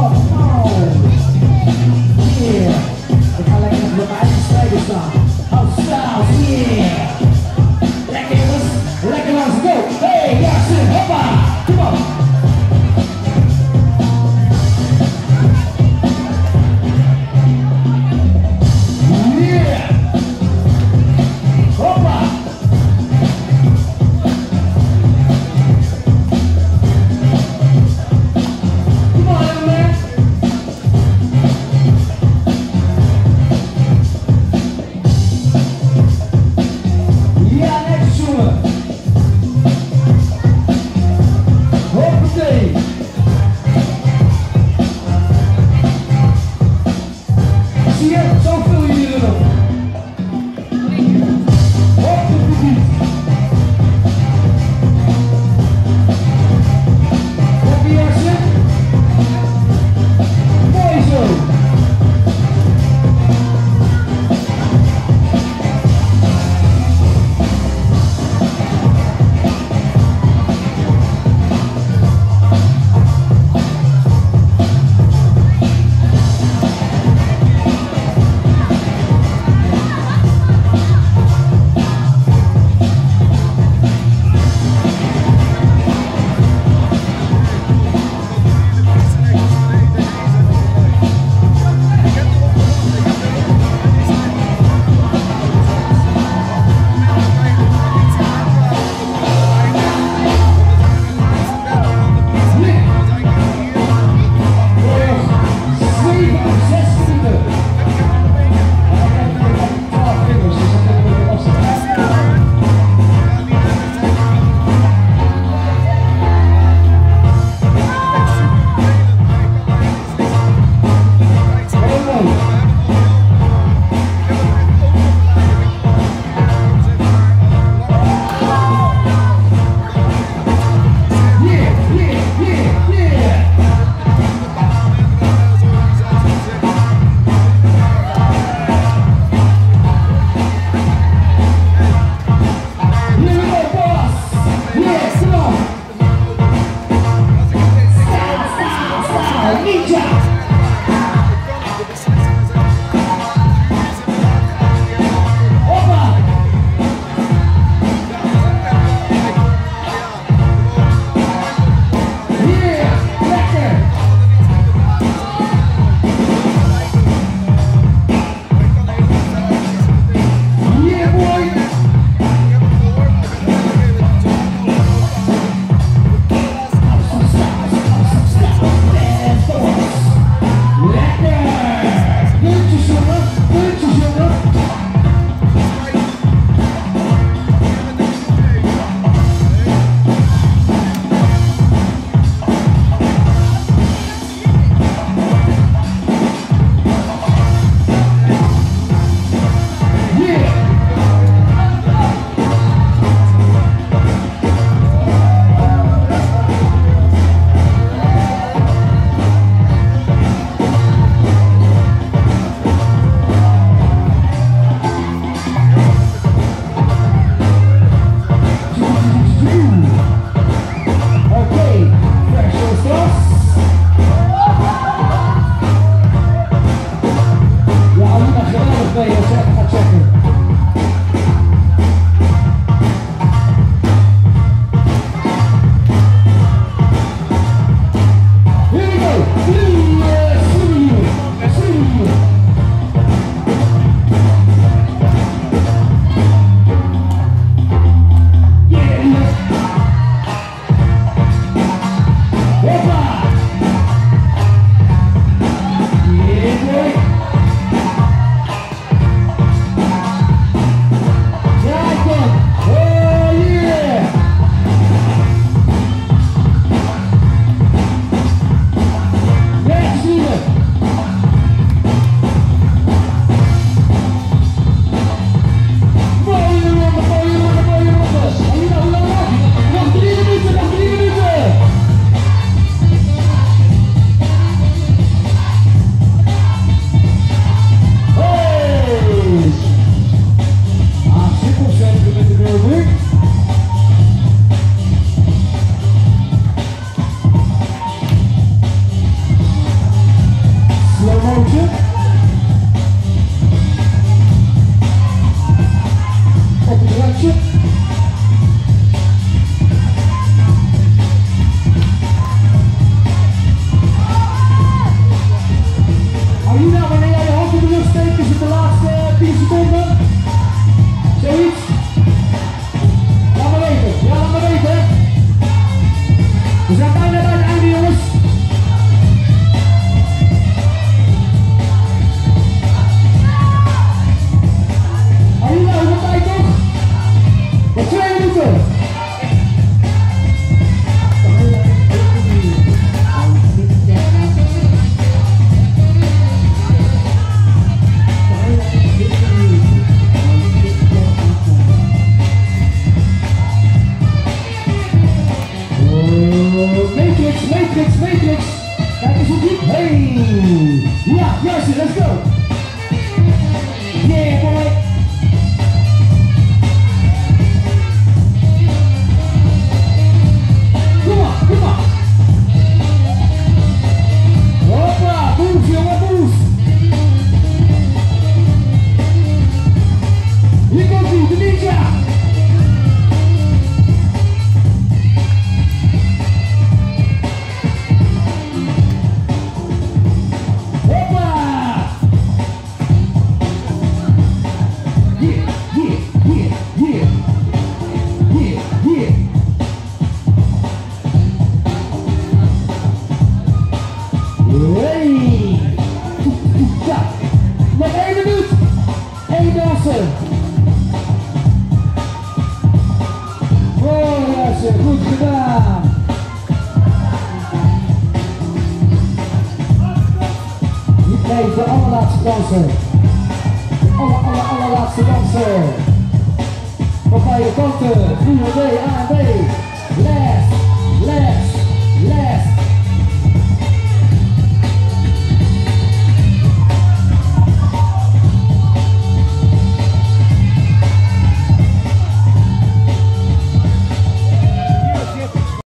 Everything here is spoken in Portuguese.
Oh. Matrix, Matrix, Matrix. That is a deep pain. Yeah, yes, let's go. Hierbij de allerlaatste danser. De aller, aller, allerlaatste danser. Van de kanten, 4 D, A en B.